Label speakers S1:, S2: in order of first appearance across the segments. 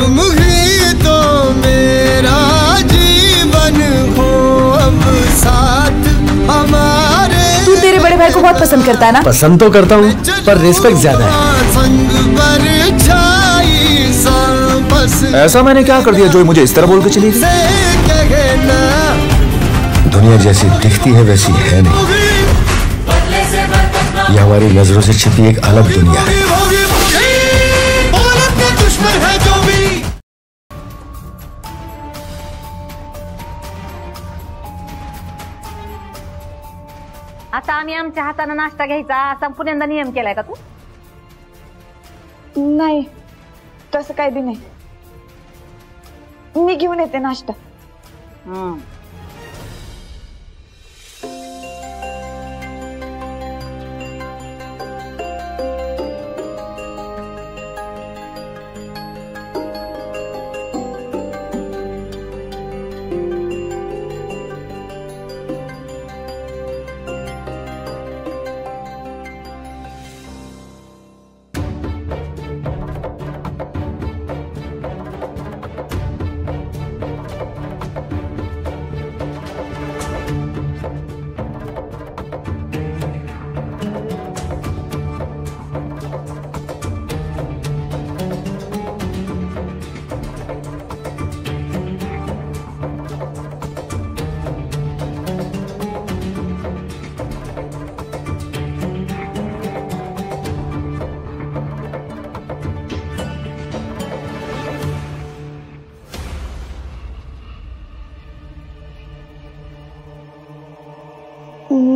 S1: तुम ही तो मेरा जीवन हो अब साथ हमारे
S2: तू तेरे बड़े भाई को बहुत पसंद करता है ना?
S3: पसंद तो करता हूँ पर रिस्पेक्ट ज़्यादा है। ऐसा मैंने क्या कर दिया जो मुझे इस तरह बोल के चली दुनिया जैसी दिखती है वैसी है नहीं। ये हमारी नज़रों से छिपी एक अलग दुनिया है।
S4: आता आम्ही आमच्या हाताने नाश्ता घ्यायचा. असा पुण्यांदा नियम केलाय का तू?
S2: नाही. तसं काय बी नाही. मी घेऊन येते नाश्ता.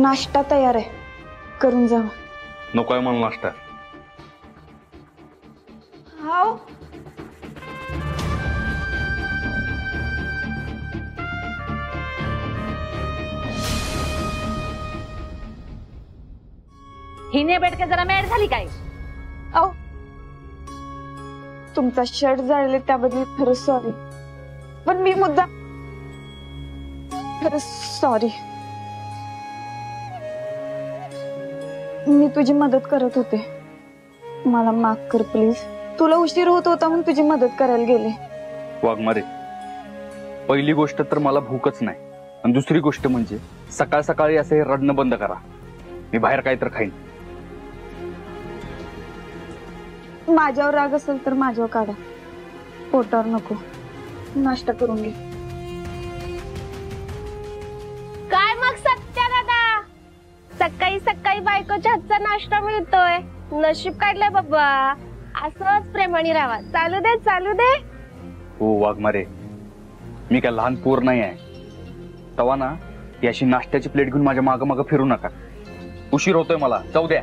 S2: नाश्ता तयार आहे. करून जावा.
S5: नकोय मला नाश्ता.
S2: हाव.
S4: हिने बेटके जरा मॅड झाली काय?
S2: अहो. तुमचा शर्ट जाळले त्याबद्दल खरंच सॉरी पण मी मुद्दा खरंच सॉरी मी तुझी मदत करत होते. मला माफ कर प्लीज तुला उशीर होत होता म्हणून तुझी मदत करायला गेले.
S5: वाघमारे पहिली गोष्ट तर मला भूकच नाही. आणि दुसरी गोष्ट म्हणजे सकाळ सकाळी असं हे रडणं बंद करा. मी बाहेर काय तर खाईन.
S2: माझ्यावर राग असेल तर माझ्यावर काढा. पोटावर नको. नाश्ता करून घे.
S6: सकाळी बायकोच्या हातचा नाश्ता मिळतोय. नशीब काढलंय बाबा. असंच प्रेमाने राहा. चालू दे चालू दे.
S5: हो वाघमारे मी काय लहान पोर नाही आहे तवा ना याशी अशी नाश्त्याची प्लेट घेऊन माझ्या मागं मागं फिरू नका. उशीर होतोय मला. जाऊ द्या.